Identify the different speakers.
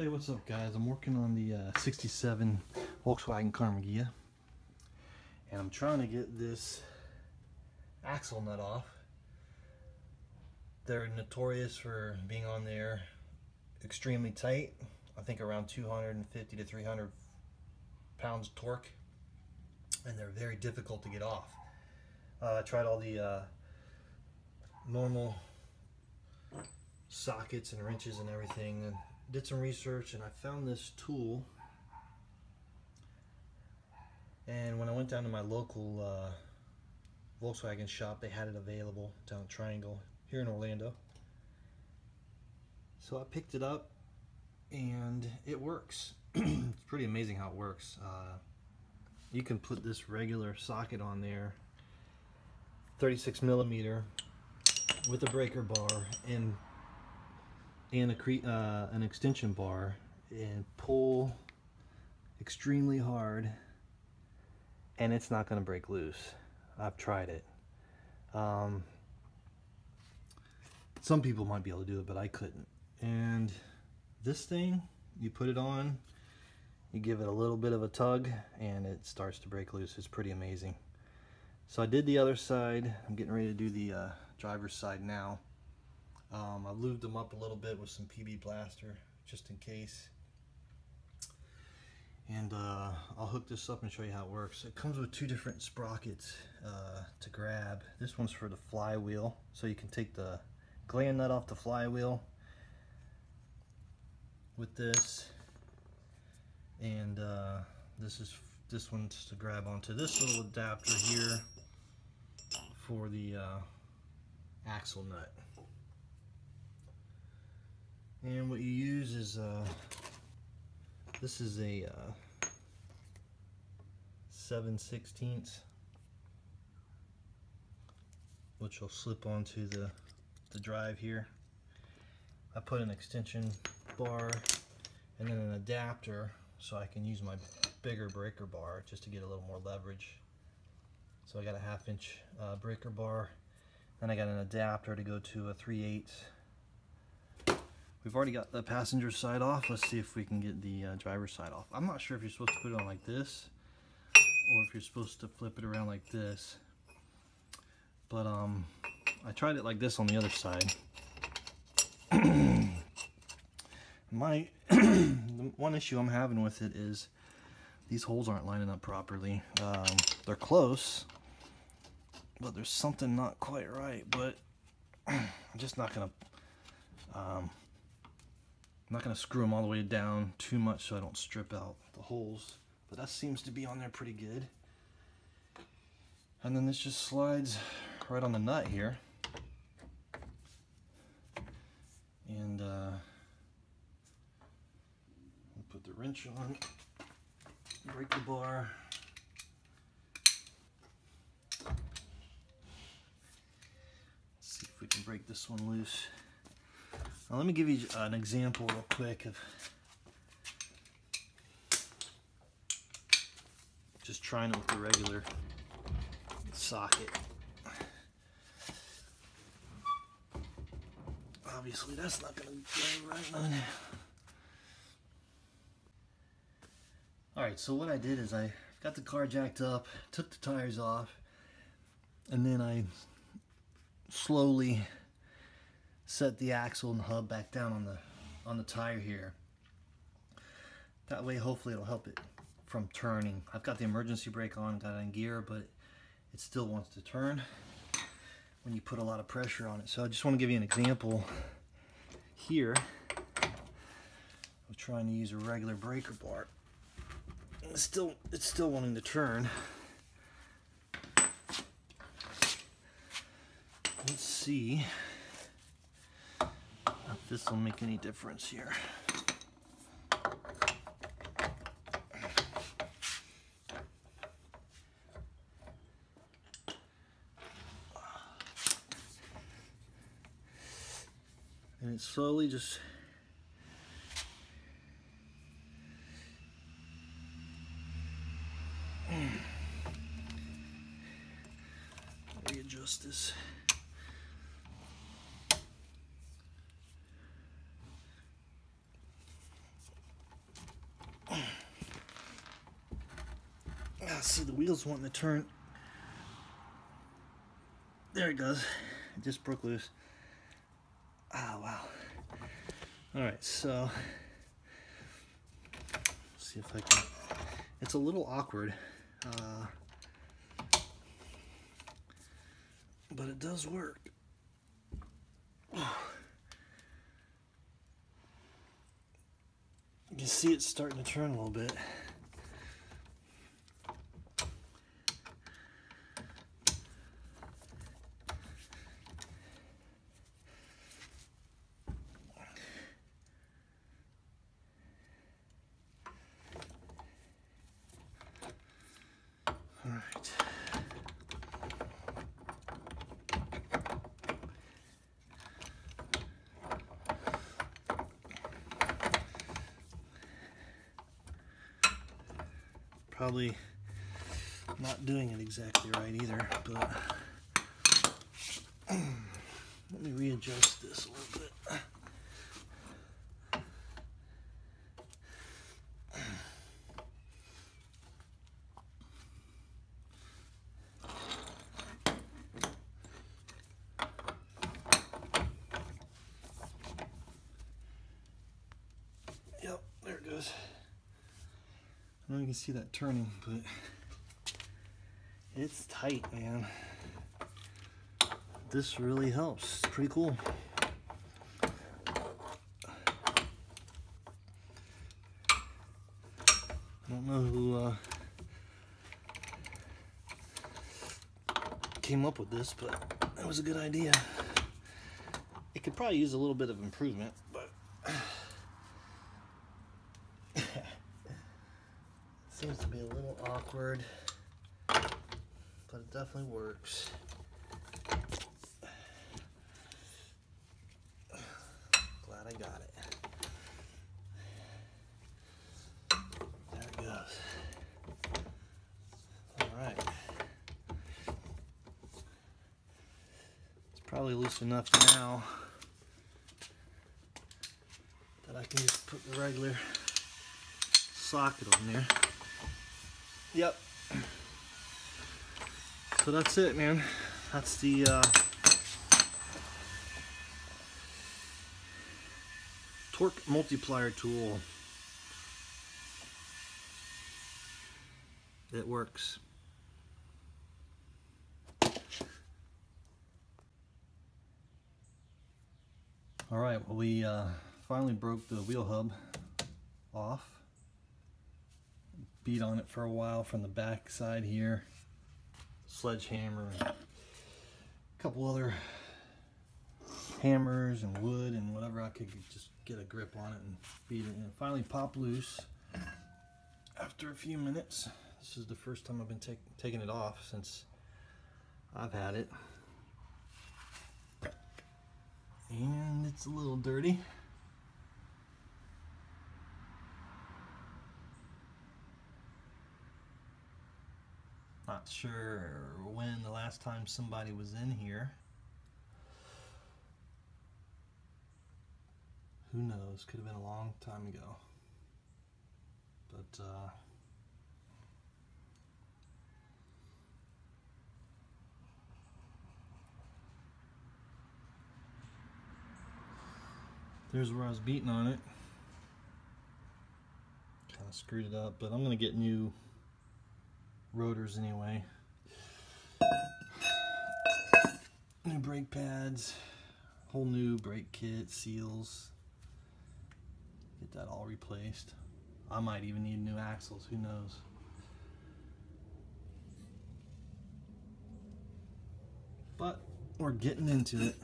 Speaker 1: Hey, what's up guys? I'm working on the uh, 67 Volkswagen Karmann Ghia and I'm trying to get this axle nut off. They're notorious for being on there extremely tight. I think around 250 to 300 pounds torque and they're very difficult to get off. Uh, I tried all the uh, normal sockets and wrenches and everything and did some research and I found this tool. And when I went down to my local uh, Volkswagen shop they had it available down Triangle here in Orlando. So I picked it up and it works. It's pretty amazing how it works. Uh, you can put this regular socket on there 36 millimeter with a breaker bar and and a uh, an extension bar and pull extremely hard and it's not going to break loose. I've tried it. Um, some people might be able to do it, but I couldn't. And this thing, you put it on, you give it a little bit of a tug, and it starts to break loose. It's pretty amazing. So I did the other side. I'm getting ready to do the uh, driver's side now. Um, I lubed them up a little bit with some PB Blaster just in case. And uh, I'll hook this up and show you how it works. It comes with two different sprockets uh, to grab. This one's for the flywheel, so you can take the gland nut off the flywheel with this. And uh, this is this one's to grab onto this little adapter here for the uh, axle nut. And what you use is, uh, this is a uh, 7 16ths, which will slip onto the, the drive here. I put an extension bar and then an adapter so I can use my bigger breaker bar just to get a little more leverage. So I got a half inch uh, breaker bar, then I got an adapter to go to a 3 8 We've already got the passenger side off. Let's see if we can get the uh, driver's side off. I'm not sure if you're supposed to put it on like this or if you're supposed to flip it around like this. But um, I tried it like this on the other side. My one issue I'm having with it is these holes aren't lining up properly. Um, they're close, but there's something not quite right. But I'm just not gonna um, I'm not going to screw them all the way down too much so I don't strip out the holes. But that seems to be on there pretty good. And then this just slides right on the nut here. And uh, put the wrench on, break the bar. Let's see if we can break this one loose. Now let me give you an example real quick of just trying it with the regular socket. Obviously that's not going to go right on. Alright, so what I did is I got the car jacked up, took the tires off, and then I slowly set the axle and hub back down on the on the tire here. That way hopefully it'll help it from turning. I've got the emergency brake on, got it in gear, but it still wants to turn when you put a lot of pressure on it. So I just want to give you an example here of trying to use a regular breaker bar. It's still it's still wanting to turn. Let's see this will make any difference here. And it slowly just readjust this. See the wheels wanting to turn. There it goes. It just broke loose. Ah, wow. All right, so see if I can. It's a little awkward, uh, but it does work. You can see it's starting to turn a little bit. Probably not doing it exactly right either, but let me readjust this a little bit. Yep, there it goes. I don't know you can see that turning, but it's tight, man. This really helps. It's pretty cool. I don't know who uh, came up with this, but that was a good idea. It could probably use a little bit of improvement, but Seems to be a little awkward, but it definitely works. Glad I got it. There it goes. All right. It's probably loose enough now that I can just put the regular socket on there. Yep. So that's it, man. That's the uh, torque multiplier tool. It works. All right, well we uh, finally broke the wheel hub off beat on it for a while from the back side here. Sledgehammer, a couple other hammers and wood and whatever I could just get a grip on it and beat it. And finally popped loose after a few minutes. This is the first time I've been take, taking it off since I've had it. And it's a little dirty. Not sure when the last time somebody was in here. Who knows? Could have been a long time ago. But, uh, There's where I was beating on it. Kind of screwed it up, but I'm going to get new rotors anyway. New brake pads, whole new brake kit, seals. Get that all replaced. I might even need new axles, who knows. But we're getting into it.